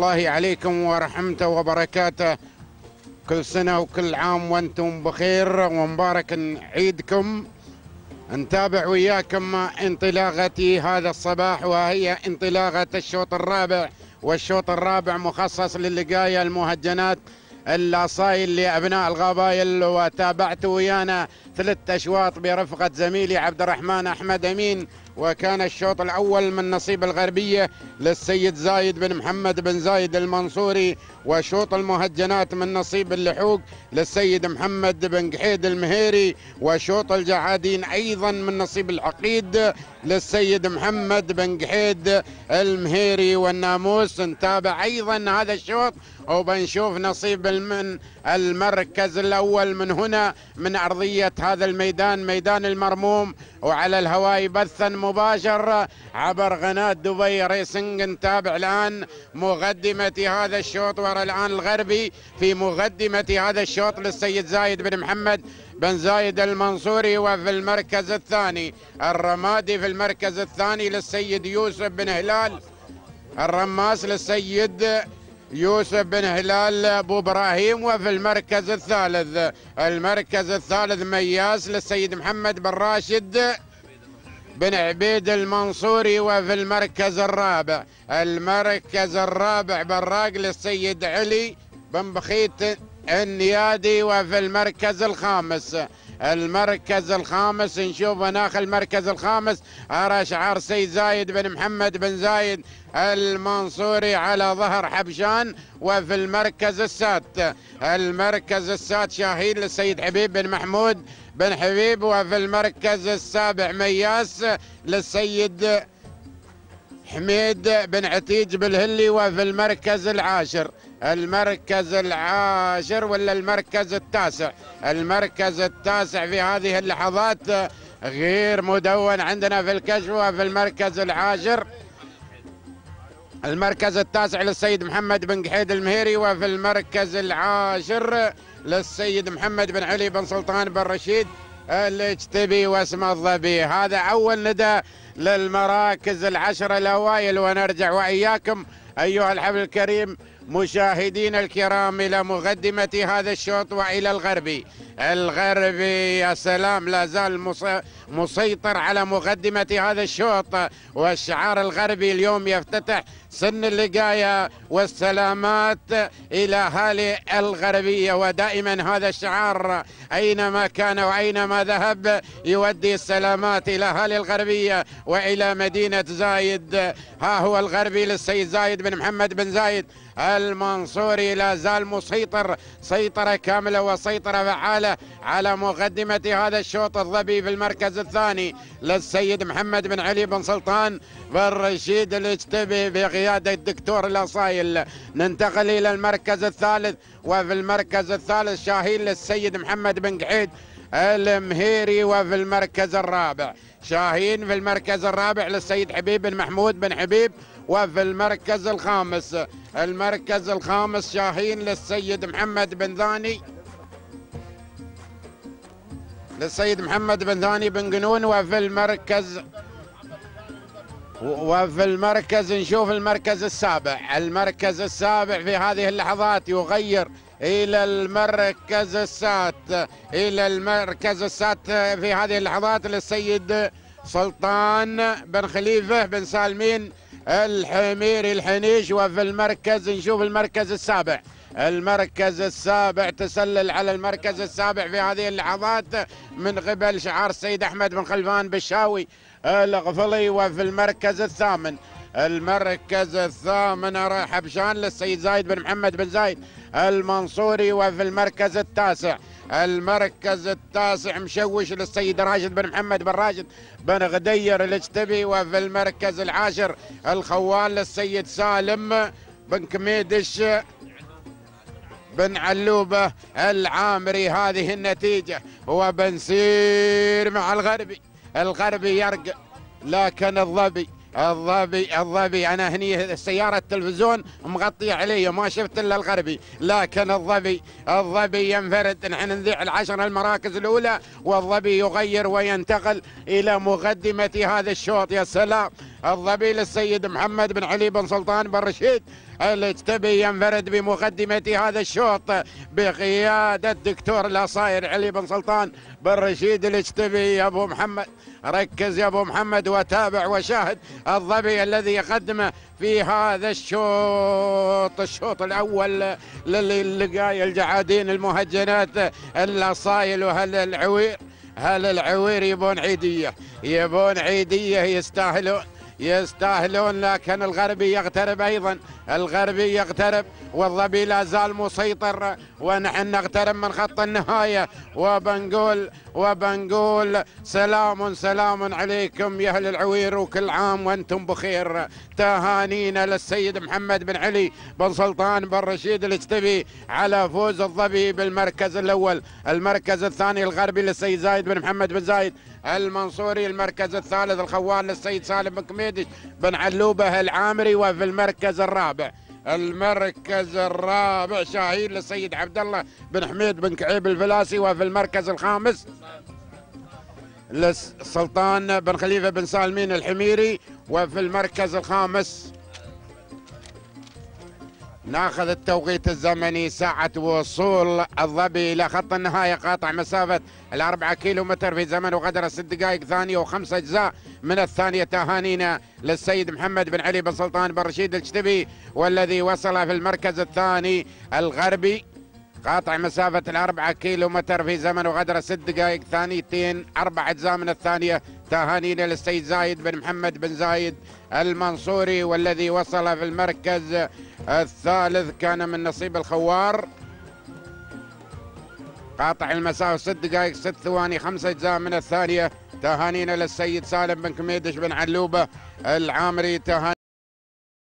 الله عليكم ورحمته وبركاته. كل سنة وكل عام وأنتم بخير ومبارك عيدكم. نتابع وياكم انطلاقة هذا الصباح وهي انطلاقة الشوط الرابع. والشوط الرابع مخصص للقاية المهجنات الأصايل لأبناء القبائل. وتابعت ويانا ثلاث أشواط برفقة زميلي عبد الرحمن أحمد أمين. وكان الشوط الأول من نصيب الغربية للسيد زايد بن محمد بن زايد المنصوري وشوط المهجنات من نصيب اللحوق للسيد محمد بن قحيد المهيري وشوط الجعادين أيضا من نصيب العقيد للسيد محمد بن قحيد المهيري والناموس. نتابع أيضا هذا الشوط وبنشوف نصيب من المركز الأول من هنا من أرضية هذا الميدان ميدان المرموم. وعلى الهواء بثا مباشر عبر قناة دبي ريسنج نتابع الآن مقدمة هذا الشوط ورا الآن الغربي. في مقدمة هذا الشوط للسيد زايد بن محمد بن زايد المنصوري وفي المركز الثاني الرمادي في المركز الثاني للسيد يوسف بن هلال. الرماس للسيد يوسف بن هلال أبو إبراهيم وفي المركز الثالث. المركز الثالث مياس للسيد محمد بن راشد بن عبيد المنصوري وفي المركز الرابع. المركز الرابع براق للسيد علي بن بخيت النيادي وفي المركز الخامس. المركز الخامس نشوف هناك المركز الخامس. أرى شعار سيد زايد بن محمد بن زايد المنصوري على ظهر حبشان وفي المركز السادس. المركز السادس شاهين للسيد حبيب بن محمود بن حبيب وفي المركز السابع مياس للسيد حميد بن عتيج بالهلي وفي المركز العاشر. المركز العاشر ولا المركز التاسع؟ المركز التاسع في هذه اللحظات غير مدون عندنا في الكشف وفي المركز العاشر. المركز التاسع للسيد محمد بن قحيد المهيري وفي المركز العاشر للسيد محمد بن علي بن سلطان بن رشيد الإجتبي واسم الظبي. هذا أول ندى للمراكز العشره الأوائل ونرجع وإياكم أيها الحفل الكريم مشاهدين الكرام إلى مقدمة هذا الشوط وإلى الغربي الغربي يا سلام لا زال مسيطر على مقدمة هذا الشوط والشعار الغربي اليوم يفتتح سن اللقاية والسلامات إلى أهالي الغربية. ودائما هذا الشعار أينما كان وأينما ذهب يودي السلامات إلى أهالي الغربية وإلى مدينة زايد. ها هو الغربي للسيد زايد بن محمد بن زايد المنصوري. لا زال مسيطر سيطرة كاملة وسيطرة فعالة على مقدمة هذا الشوط الظبي في المركز الثاني للسيد محمد بن علي بن سلطان بن رشيد الاجتبي بقيادة الدكتور الأصايل. ننتقل إلى المركز الثالث وفي المركز الثالث شاهين للسيد محمد بن قعيد المهيري وفي المركز الرابع شاهين في المركز الرابع للسيد حبيب بن محمود بن حبيب وفي المركز الخامس. المركز الخامس شاهين للسيد محمد بن ثاني. للسيد محمد بن ثاني بن قنون وفي المركز وفي المركز نشوف المركز السابع. المركز السابع في هذه اللحظات يغير إلى المركز السات إلى المركز السات في هذه اللحظات للسيد سلطان بن خليفة بن سالمين الحميري الحنيش. وفي المركز نشوف المركز السابع. المركز السابع تسلل على المركز السابع في هذه اللحظات من قبل شعار السيد أحمد بن خلفان بالشاوي الغفلي وفي المركز الثامن. المركز الثامن حبشان للسيد زايد بن محمد بن زايد المنصوري وفي المركز التاسع. المركز التاسع مشوش للسيد راشد بن محمد بن راشد بن غدير الاجتبي وفي المركز العاشر الخوال للسيد سالم بن كميدش بن علوبة العامري هذه النتيجة. وبنسير مع الغربي. الغربي يرق لكن الظبي الظبي الظبي. أنا هني سيارة التلفزيون مغطيه علي ما شفت إلا الغربي. لكن الظبي الظبي ينفرد. نحن نذيع العشر المراكز الأولى والظبي يغير وينتقل إلى مقدمة هذا الشوط. يا سلام. الظبي للسيد محمد بن علي بن سلطان بن رشيد الاجتبي ينفرد بمقدمة هذا الشوط بقيادة دكتور الأصاير علي بن سلطان بن رشيد الاجتبي يا أبو محمد. ركز يا أبو محمد وتابع وشاهد الظبي الذي يقدمه في هذا الشوط الشوط الأول للقاية الجعادين المهجنات الأصايل وهل العوير هل العوير يبون عيدية؟ يبون عيدية يستاهلون. يستاهلون لكن الغربي يقترب أيضا. الغربي يقترب والظبي لا زال مسيطر ونحن نقترب من خط النهاية. وبنقول وبنقول سلام سلام عليكم يا أهل العوير وكل عام وأنتم بخير. تهانينا للسيد محمد بن علي بن سلطان بن رشيد الأجتبي على فوز الظبي بالمركز الأول. المركز الثاني الغربي للسيد زايد بن محمد بن زايد. المنصوري المركز الثالث الخوال للسيد سالم بن كميدش بن علوبة العامري وفي المركز الرابع. المركز الرابع شاهين للسيد عبد الله بن حميد بن كعيب الفلاسي وفي المركز الخامس للسلطان بن خليفة بن سالمين الحميري وفي المركز الخامس ناخذ التوقيت الزمني ساعة وصول الظبي إلى خط النهاية قاطع مسافة الأربعة كيلو متر في زمن وقدر ست دقائق ثانية وخمسة أجزاء. من الثانية تهانينا للسيد محمد بن علي بن سلطان بن رشيد الجتبي والذي وصل في المركز الثاني الغربي. قاطع مسافة الأربعة كيلو متر في زمن وغدر ست دقائق ثانيتين. أربع أجزاء من الثانية تهانينا للسيد زايد بن محمد بن زايد المنصوري والذي وصل في المركز الثالث. كان من نصيب الخوار. قاطع المسافة ست دقائق ست ثواني خمسة أجزاء من الثانية تهانينا للسيد سالم بن كميدش بن علوبة العامري. تهاني